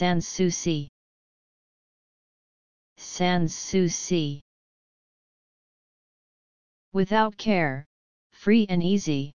sans souci. Sans souci. Without care, free and easy.